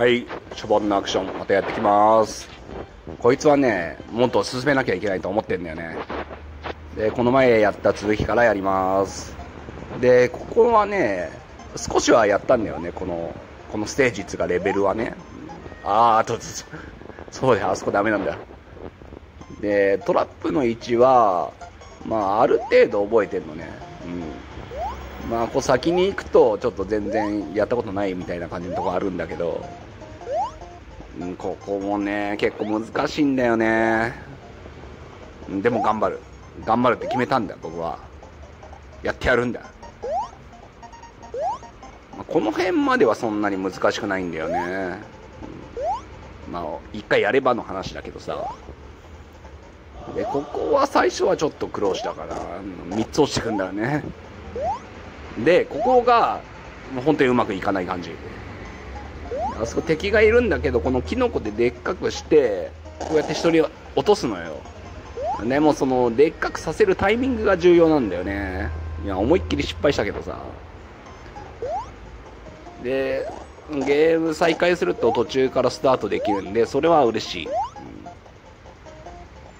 はい、ショボンのアクション、またやってきます。こいつはね、もっと進めなきゃいけないと思ってんだよね。で、この前やった続きからやります。で、ここはね、少しはやったんだよね、この、このステージっつうかレベルはね。あー、あと、そうだ、あそこダメなんだ。で、トラップの位置は、まあ、ある程度覚えてんのね。うん。まあ、こう先に行くと、ちょっと全然やったことないみたいな感じのとこあるんだけど、ここもね、結構難しいんだよね。でも頑張る。頑張るって決めたんだ、僕は。やってやるんだ。まこの辺まではそんなに難しくないんだよね。まあ、一回やればの話だけどさ。で、ここは最初はちょっと苦労したから、3つ落ちてくんだよね。で、ここが、もう本当にうまくいかない感じ。あそこ敵がいるんだけど、このキノコででっかくして、こうやって一人落とすのよ。でもその、でっかくさせるタイミングが重要なんだよね。いや、思いっきり失敗したけどさ。で、ゲーム再開すると途中からスタートできるんで、それは嬉しい。うん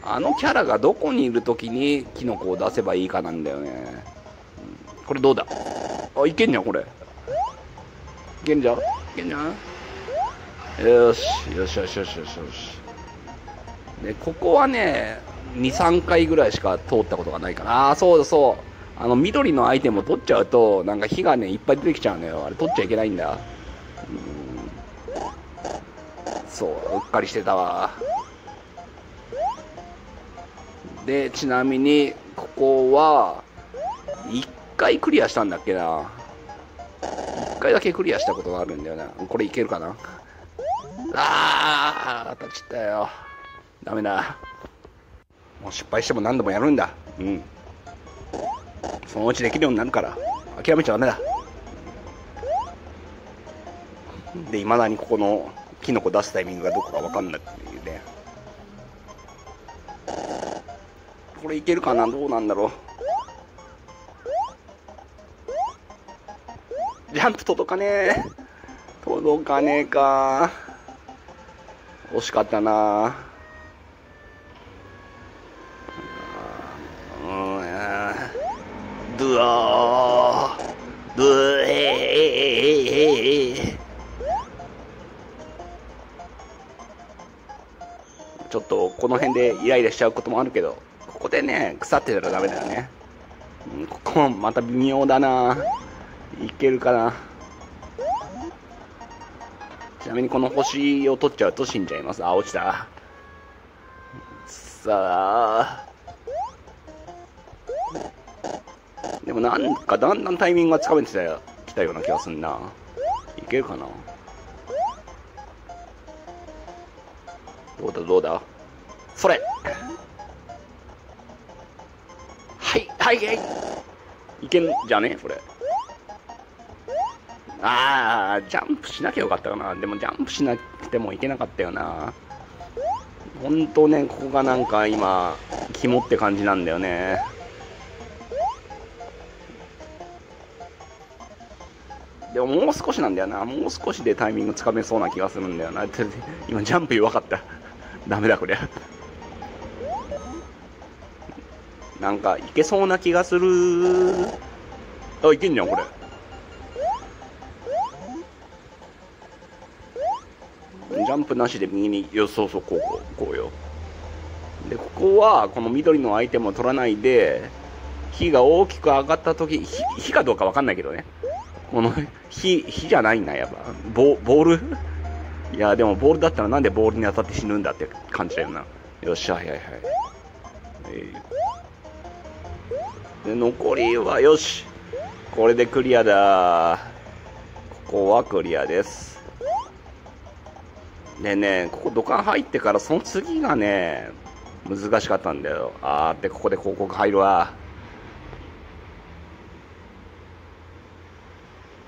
あのキャラがどこにいる時にキノコを出せばいいかなんだよね。うんこれどうだ？あ、いけんじゃん、これ。いけんじゃん？いけんじゃん？よし、よしよしよしよしよし。で、ここはね、2、3回ぐらいしか通ったことがないから。ああ、そうだそう。あの、緑のアイテムを取っちゃうと、なんか火がね、いっぱい出てきちゃうのよ。あれ取っちゃいけないんだ。うんそう、うっかりしてたわ。で、ちなみに、ここは、1回クリアしたんだっけな。1回だけクリアしたことがあるんだよな。これいけるかな？あー、当たっちったよ。ダメだ。もう失敗しても何度もやるんだ。うん。そのうちできるようになるから。諦めちゃダメだ。で、いまだにここのキノコ出すタイミングがどこかわかんないっていうね。これいけるかな？どうなんだろう。ジャンプ届かねえ。届かねえか。惜しかったな。うん、ドゥア、ドゥエ。ちょっとこの辺でイライラしちゃうこともあるけど、ここでね、腐ってたらダメだよね。ここもまた微妙だな。いけるかな。ちなみにこの星を取っちゃうと死んじゃいます。あ、落ちた。さあ。でもなんかだんだんタイミングがつかめてきたような気がすんな。いけるかな。どうだどうだそれはいはいはいいけんじゃねこれああジャンプしなきゃよかったかな。でもジャンプしなくてもいけなかったよな。本当ねここがなんか今肝って感じなんだよね。でももう少しなんだよな。もう少しでタイミングつかめそうな気がするんだよな。今ジャンプ弱かった。ダメだこりゃ。なんかいけそうな気がする。あいけんじゃんこれ。ジャンプなしで右によそうそうこうこうよ。でここはこの緑のアイテムを取らないで火が大きく上がった時火かどうかわかんないけどね。この火火じゃないんだやっぱ。ボボール？いやでもボールだったらなんでボールに当たって死ぬんだって感じだよな。よっしゃはいはいはい、えー。で残りはよし。これでクリアだ。ここはクリアです。でねここ土管入ってからその次がね難しかったんだよ。あーでここで広告入るわ。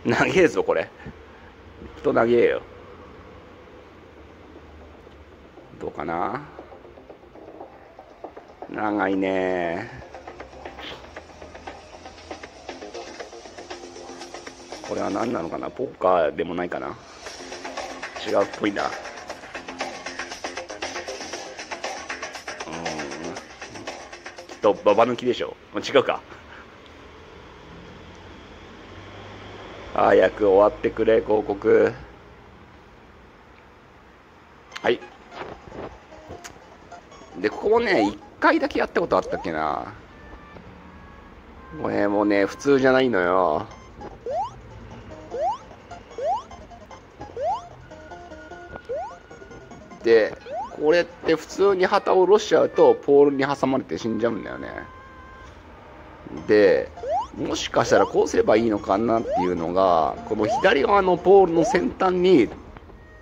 長えぞこれ。人長えよ。どうかな。長いね。これは何なのかな？ポッカーでもないかな？違うっぽいな。と、ババ抜きでしょ。違うか。早く終わってくれ、広告。はい。で、ここもね、一回だけやったことあったっけな。これもね、普通じゃないのよ。で、これって普通に旗を下ろしちゃうと、ポールに挟まれて死んじゃうんだよね。で、もしかしたらこうすればいいのかなっていうのが、この左側のポールの先端に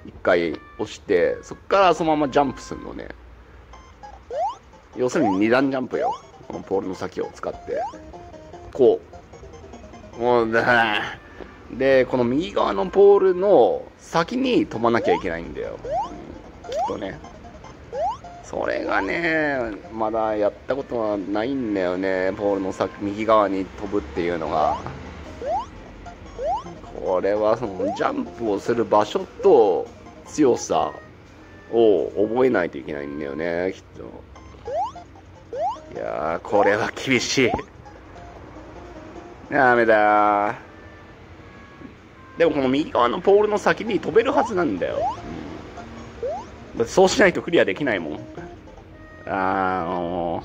一回押して、そこからそのままジャンプするのね。要するに二段ジャンプよ。このポールの先を使って。こう。もうだで、この右側のポールの先に飛ばなきゃいけないんだよ。きっとね。それがね、まだやったことはないんだよね。ポールの先、右側に飛ぶっていうのが。これはそのジャンプをする場所と強さを覚えないといけないんだよね、きっと。いやー、これは厳しい。ダメだでもこの右側のポールの先に飛べるはずなんだよ。うん、そうしないとクリアできないもん。あー、も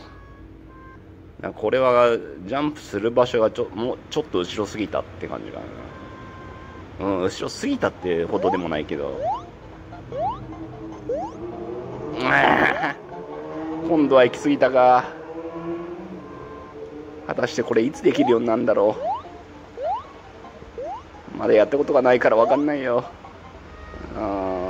う。これはジャンプする場所がちょもうちょっと後ろすぎたって感じかな。うん、後ろすぎたってほどでもないけど。今度は行き過ぎたか。果たしてこれいつできるようになるんだろうまだやったことがないから分かんないよあ